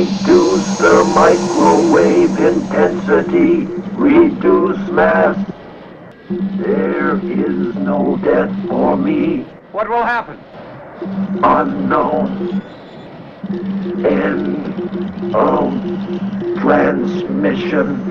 Reduce the microwave intensity. Reduce mass. There is no death for me. What will happen? Unknown. End of transmission.